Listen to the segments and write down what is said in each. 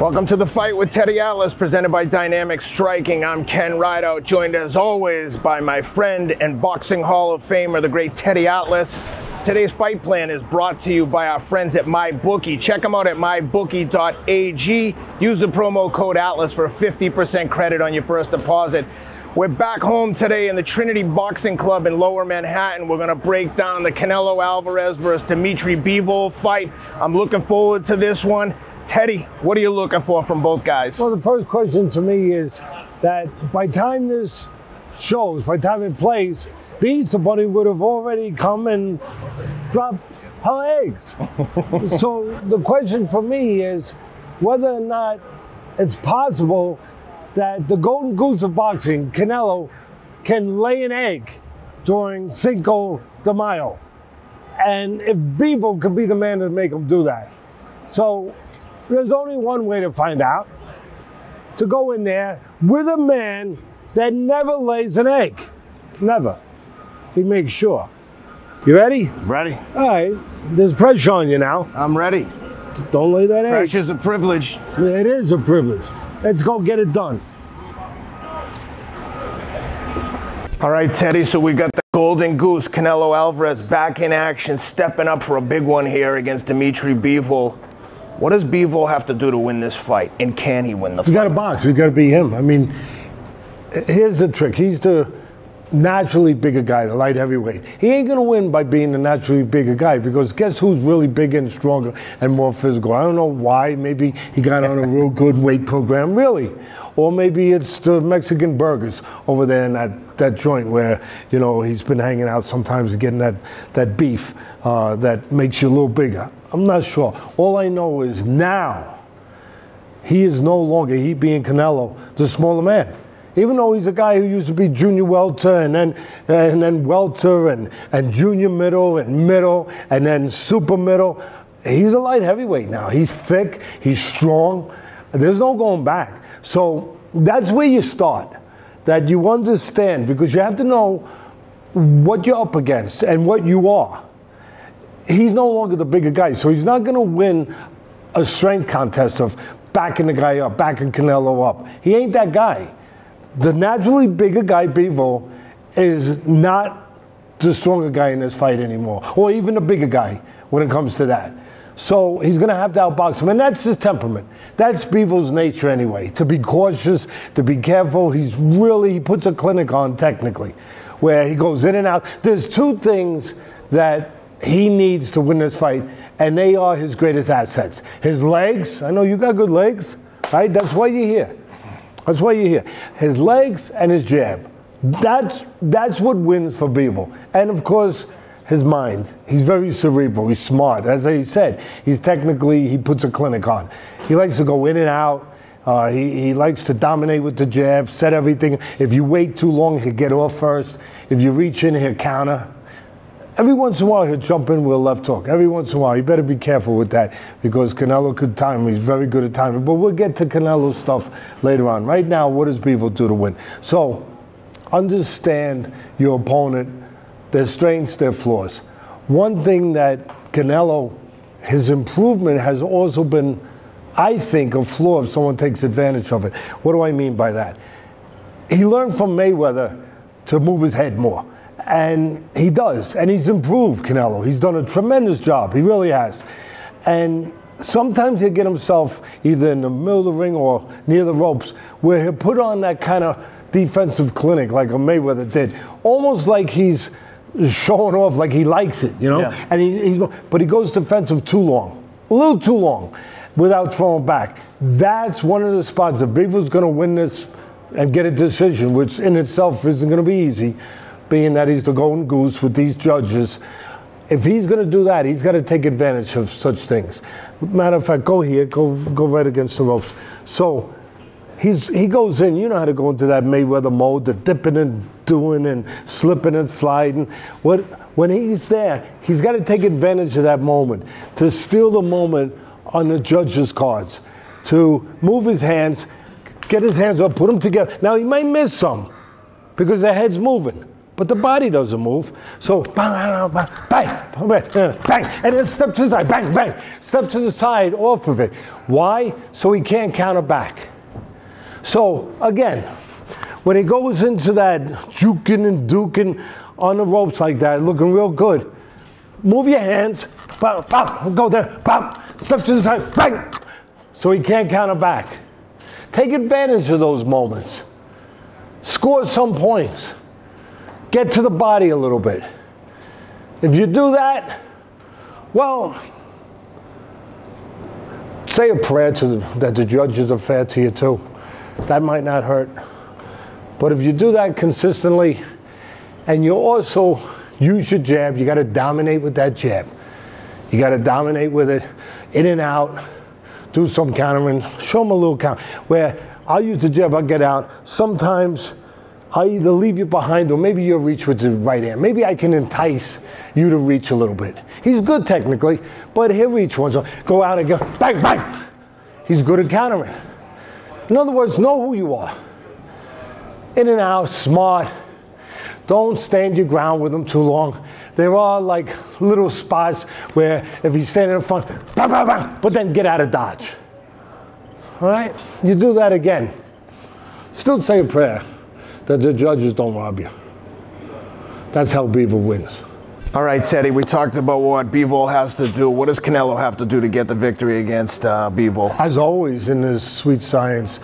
Welcome to the fight with Teddy Atlas, presented by Dynamic Striking. I'm Ken Rideout, joined as always by my friend and Boxing Hall of Famer, the great Teddy Atlas. Today's fight plan is brought to you by our friends at MyBookie. Check them out at mybookie.ag. Use the promo code Atlas for a 50% credit on your first deposit. We're back home today in the Trinity Boxing Club in Lower Manhattan. We're going to break down the Canelo Alvarez versus Dmitry Bivol fight. I'm looking forward to this one. Teddy, what are you looking for from both guys? Well, the first question to me is that by time this shows, by time it plays, Beans the Bunny would have already come and dropped her eggs. so the question for me is whether or not it's possible that the golden goose of boxing, Canelo, can lay an egg during Cinco de Mayo. And if Bivol could be the man to make him do that. So there's only one way to find out to go in there with a man that never lays an egg. Never. He makes sure. You ready? Ready. All right. There's pressure on you now. I'm ready. Don't lay that egg. Pressure's a privilege. It is a privilege. Let's go get it done. All right, Teddy, so we got the Golden Goose, Canelo Alvarez, back in action, stepping up for a big one here against Dmitry Bivol. What does Bivol have to do to win this fight, and can he win the He's fight? He's got to box. He's got to be him. I mean, here's the trick. He's the naturally bigger guy, the light heavyweight. He ain't going to win by being the naturally bigger guy because guess who's really bigger and stronger and more physical? I don't know why. Maybe he got on a real good weight program, really. Or maybe it's the Mexican burgers over there in that, that joint where, you know, he's been hanging out sometimes getting that, that beef uh, that makes you a little bigger. I'm not sure. All I know is now he is no longer, he being Canelo, the smaller man. Even though he's a guy who used to be junior welter and then and then welter and, and junior middle and middle and then super middle, he's a light heavyweight now. He's thick, he's strong. There's no going back. So that's where you start. That you understand because you have to know what you're up against and what you are. He's no longer the bigger guy, so he's not going to win a strength contest of backing the guy up, backing Canelo up. He ain't that guy. The naturally bigger guy, Bivol, is not the stronger guy in this fight anymore, or even the bigger guy when it comes to that. So he's going to have to outbox him, and that's his temperament. That's Bivol's nature anyway. To be cautious, to be careful. He's really he puts a clinic on technically, where he goes in and out. There's two things that he needs to win this fight, and they are his greatest assets. His legs. I know you got good legs, right? That's why you're here. That's why you're here. His legs and his jab. That's that's what wins for Bivol. And of course, his mind. He's very cerebral. He's smart. As I said, he's technically he puts a clinic on. He likes to go in and out. Uh, he, he likes to dominate with the jab, set everything. If you wait too long, he'll get off first. If you reach in, he'll counter. Every once in a while, he'll jump in with a left hook. Every once in a while, you better be careful with that because Canelo could time. He's very good at timing. But we'll get to Canelo's stuff later on. Right now, what does Bivol do to win? So, understand your opponent, their strengths, their flaws. One thing that Canelo, his improvement has also been, I think, a flaw if someone takes advantage of it. What do I mean by that? He learned from Mayweather to move his head more. And he does. And he's improved, Canelo. He's done a tremendous job. He really has. And sometimes he'll get himself either in the middle of the ring or near the ropes where he'll put on that kind of defensive clinic like a Mayweather did. Almost like he's showing off like he likes it, you know? Yeah. And he, he's, but he goes defensive too long, a little too long without throwing back. That's one of the spots that Bivol's going to win this and get a decision, which in itself isn't going to be easy, being that he's the golden goose with these judges. If he's going to do that, he's got to take advantage of such things. Matter of fact, go here, go go right against the ropes. So he's he goes in. You know how to go into that Mayweather mode, the dipping and doing and slipping and sliding. What when he's there, he's got to take advantage of that moment to steal the moment on the judges' cards, to move his hands, get his hands up, put them together. Now he might miss some because the head's moving, but the body doesn't move. So bang, bang, bang, bang, and then step to the side, bang, bang, step to the side off of it. Why? So he can't counter back. So again, when he goes into that juking and duking on the ropes like that, looking real good, move your hands, bam, bam, go there, bam, step to the side, bang, so he can't counter back. Take advantage of those moments. Score some points. Get to the body a little bit. If you do that, well, say a prayer to the, that the judges are fair to you too. That might not hurt. But if you do that consistently, and you also use your jab, you got to dominate with that jab. You got to dominate with it, in and out, do some countering, show them a little count. Where I'll use the jab, I'll get out. Sometimes I'll either leave you behind or maybe you'll reach with the right hand. Maybe I can entice you to reach a little bit. He's good technically, but he'll reach once. Go out and go, bang, bang. He's good at countering. In other words, know who you are. In and out, smart. Don't stand your ground with him too long. There are like little spots where if he's standing in front, bang, bang, bang, but then get out of dodge. All right? You do that again. Still say a prayer that the judges don't rob you. That's how Bivol wins. All right, Teddy, we talked about what Bivol has to do. What does Canelo have to do to get the victory against uh, Bivol? As always in this sweet science,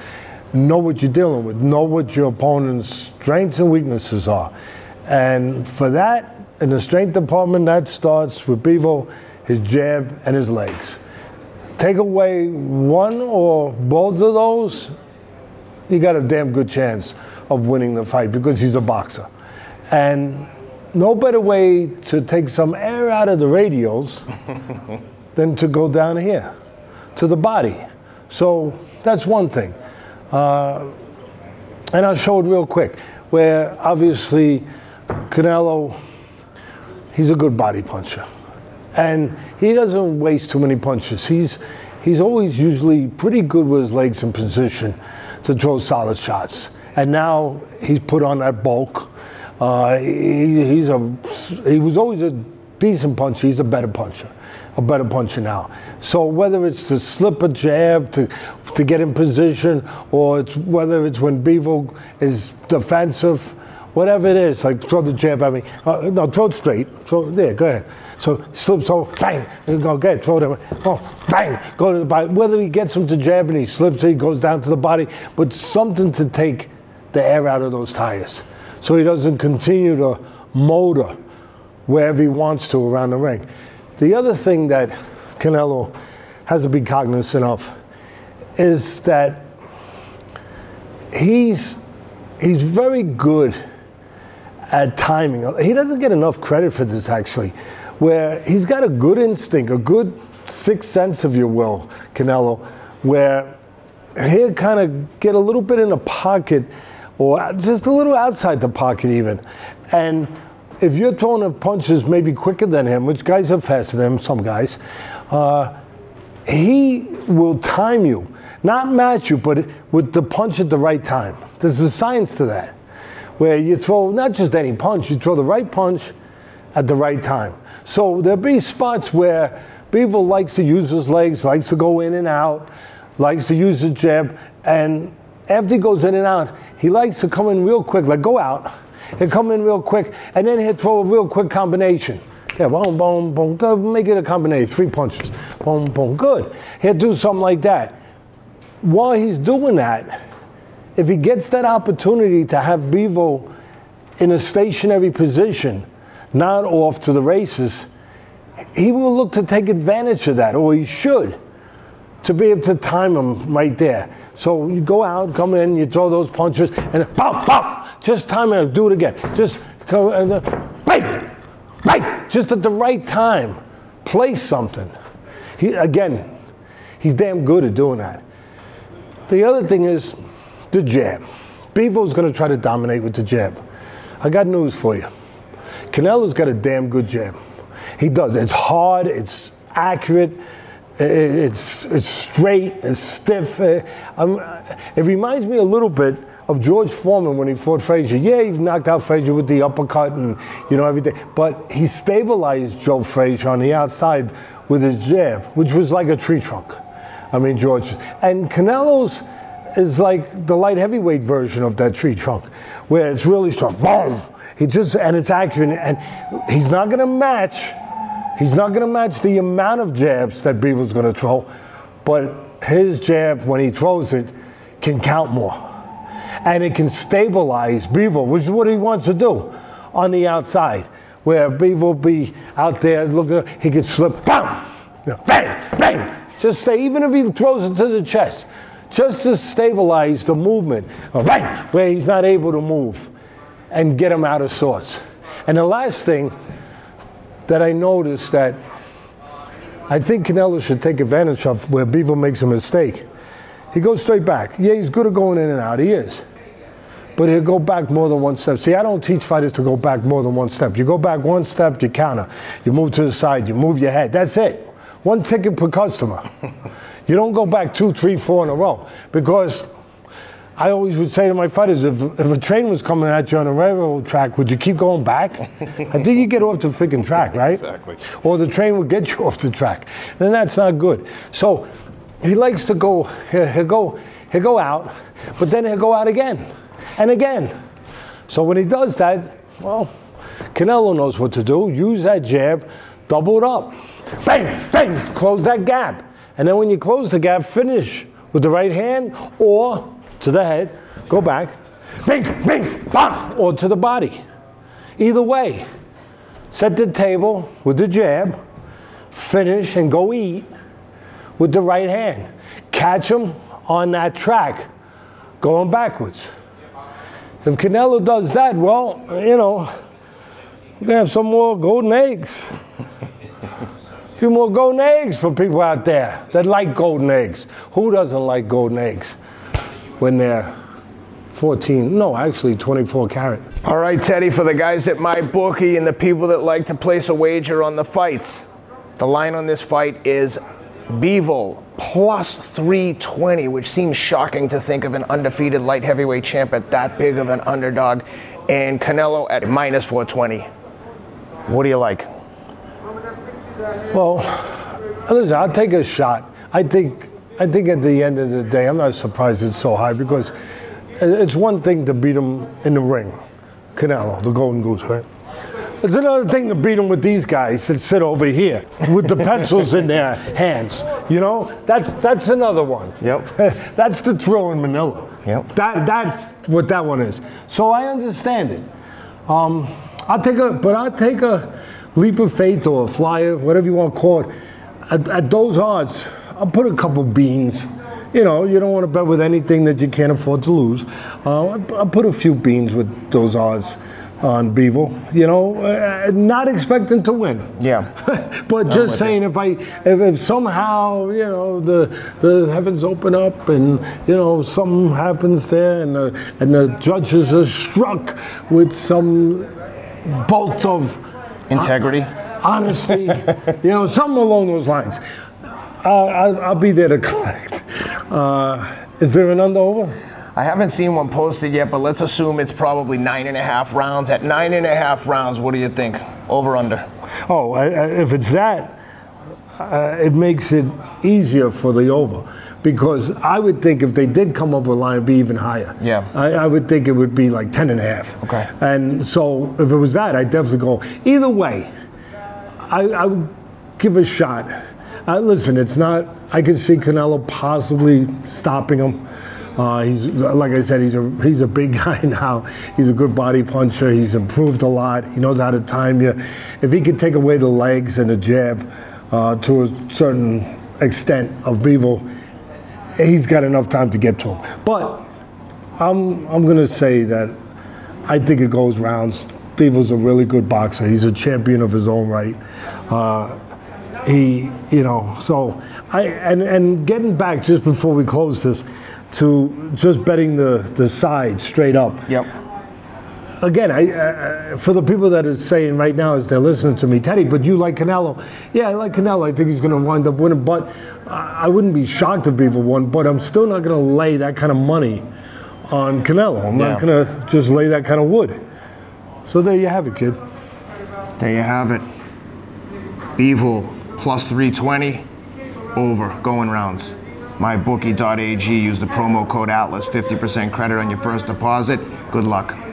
know what you're dealing with, know what your opponent's strengths and weaknesses are. And for that, in the strength department, that starts with Bivol, his jab, and his legs. Take away one or both of those, you got a damn good chance of winning the fight because he's a boxer. And no better way to take some air out of the radios than to go down here to the body. So that's one thing. Uh, and I'll show it real quick, where obviously Canelo, he's a good body puncher. And he doesn't waste too many punches. He's, he's always usually pretty good with his legs in position to throw solid shots and now he's put on that bulk. Uh, he, he's a he was always a decent puncher. He's a better puncher, a better puncher now. So whether it's to slip a jab to to get in position, or it's whether it's when Bivol is defensive, whatever it is, like throw the jab at me. Uh, no, throw it straight. Throw there. Go ahead. So slip, so bang, go get throw them. Oh, bang, go to the body. Whether he gets him to jab and he slips it, he goes down to the body, but something to take the air out of those tires so he doesn't continue to motor wherever he wants to around the ring. The other thing that Canelo has to be cognizant of is that he's he's very good at timing. He doesn't get enough credit for this actually, where he's got a good instinct, a good sixth sense of your will, Canelo, where he'll kind of get a little bit in the pocket or just a little outside the pocket even. And if you're throwing punches maybe quicker than him, which guys are faster than him, some guys, uh, he will time you, not match you, but with the punch at the right time. There's a science to that, where you throw not just any punch, you throw the right punch at the right time. So there'll be spots where Bivol likes to use his legs, likes to go in and out, likes to use his jab, and after he goes in and out, he likes to come in real quick, like go out, he'll come in real quick, and then he'll throw a real quick combination. Yeah, boom, boom, boom, good. Make it a combination, three punches. Boom, boom, good. He'll do something like that. While he's doing that, if he gets that opportunity to have Bivol in a stationary position, not off to the races, he will look to take advantage of that, or he should, to be able to time him right there. So you go out, come in, you throw those punches, and pop, pop, just time it, do it again. Just go and uh, bang, bang, just at the right time. Play something. He, again, he's damn good at doing that. The other thing is the jab. Bivol's going to try to dominate with the jab. I got news for you. Canelo's got a damn good jab. He does. It's hard, it's accurate, it's, it's straight, it's stiff. Uh, it reminds me a little bit of George Foreman when he fought Frazier. Yeah, he knocked out Frazier with the uppercut and you know everything, but he stabilized Joe Frazier on the outside with his jab, which was like a tree trunk. I mean, George and Canelo's is like the light heavyweight version of that tree trunk, where it's really strong. Boom! He just and it's accurate, and he's not going to match. He's not going to match the amount of jabs that Bivol going to throw, but his jab when he throws it can count more, and it can stabilize Bivol, which is what he wants to do on the outside, where Bivol will be out there looking. He can slip, bam, bang, bang. Just stay, even if he throws it to the chest just to stabilize the movement, right, where he's not able to move and get him out of sorts. And the last thing that I noticed that I think Canelo should take advantage of where Bivol makes a mistake. He goes straight back. Yeah, he's good at going in and out. He is. But he'll go back more than one step. See, I don't teach fighters to go back more than one step. You go back one step, you counter. You move to the side, you move your head. That's it. One ticket per customer. You don't go back two, three, four in a row because I always would say to my fighters, if, if a train was coming at you on a railroad track, would you keep going back? I think you get off the freaking track, right? Exactly. Or the train would get you off the track. Then that's not good. So he likes to go, he'll go, he'll go out, but then he'll go out again and again. So when he does that, well, Canelo knows what to do. Use that jab, double it up. Bang, bang, close that gap. And then when you close the gap, finish with the right hand or to the head, go back, bing, bing, bang, or to the body. Either way, set the table with the jab, finish and go eat with the right hand. Catch him on that track, going backwards. If Canelo does that, well, you know, we're gonna have some more golden eggs. A few more golden eggs for people out there that like golden eggs. Who doesn't like golden eggs when they're 14, no, actually 24 carat. All right, Teddy, for the guys at MyBookie and the people that like to place a wager on the fights, the line on this fight is Bivol plus 320, which seems shocking to think of an undefeated light heavyweight champ at that big of an underdog, and Canelo at minus 420. What do you like? Well, listen, I'll take a shot. I think, I think at the end of the day, I'm not surprised it's so high because it's one thing to beat him in the ring, Canelo, the Golden Goose, right? It's another thing to beat him with these guys that sit over here with the pencils in their hands. You know, that's that's another one. Yep. that's the Thrilla in Manila. Yep. That that's what that one is. So I understand it. Um, I'll take a, but I'll take a leap of faith or a flyer, whatever you want to call it, at, at those odds, I'll put a couple beans. You know, you don't want to bet with anything that you can't afford to lose. Uh, I'll put a few beans with those odds on Bivol. You know, uh, not expecting to win. Yeah. but just saying, if I, if, if, somehow you know the the heavens open up and you know something happens there and the and the judges are struck with some bolt of integrity, honesty, you know, something along those lines. I'll, I'll, I'll be there to collect. Uh, is there an under over? I haven't seen one posted yet, but let's assume it's probably nine and a half rounds. At nine and a half rounds, what do you think? Over under? Oh, if it's that, uh, it makes it easier for the over because I would think if they did come up with a line, it'd be even higher. Yeah. I, I, would think it would be like 10 and a half. Okay. And so if it was that, I'd definitely go. Either way, I, I would give a shot. Uh, listen, it's not, I could see Canelo possibly stopping him. Uh, he's like I said, he's a he's a big guy now. He's a good body puncher. He's improved a lot. He knows how to time you. If he could take away the legs and the jab uh, to a certain extent of Bivol, he's got enough time to get to him. But I'm I'm going to say that I think it goes rounds. Bivol's a really good boxer. He's a champion of his own right. Uh, he, you know, so I and and getting back just before we close this to just betting the the side straight up. Yep again, I, for the people that are saying right now as they're listening to me, Teddy, but you like Canelo. Yeah, I like Canelo. I think he's going to wind up winning, but I wouldn't be shocked if people won, but I'm still not going to lay that kind of money on Canelo. I'm yeah. not going to just lay that kind of wood. So there you have it, kid. There you have it. Bivol plus 320 over going rounds mybookie.ag. Use the promo code ATLAS, 50% credit on your first deposit. Good luck.